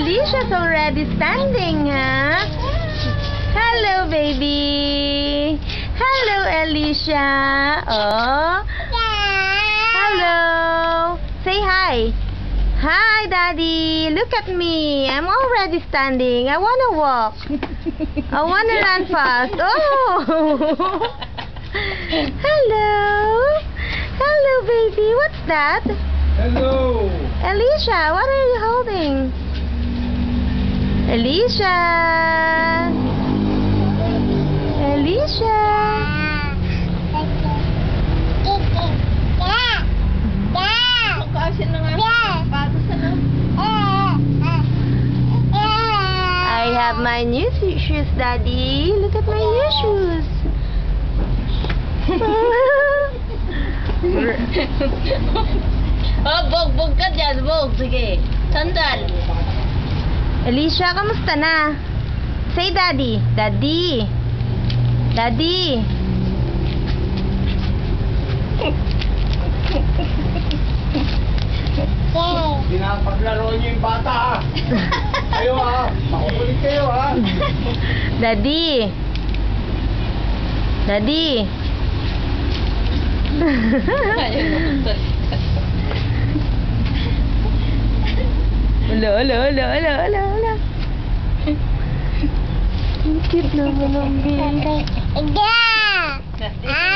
Alicia's already standing, huh? Hello, baby. Hello, Alicia. Oh. Hello. Say hi. Hi, Daddy. Look at me. I'm already standing. I want to walk. I want to run fast. Oh. Hello. Hello, baby. What's that? Hello! Alicia, what are you holding? Alicia. Alicia. I have my new shoes, Daddy. Look at my new shoes. oh, bog, bog ka dyan, bog. Sige. Sandal. Alicia, kamusta na? Say Daddy. Daddy. Daddy. Pinapaglaro niyo yung bata ah. Kayo ah. Makukulit kayo ah. Daddy. Daddy. Ala, lỡ lỡ lỡ lỡ lỡ lỡ. Kid naman ang baby. Yeah!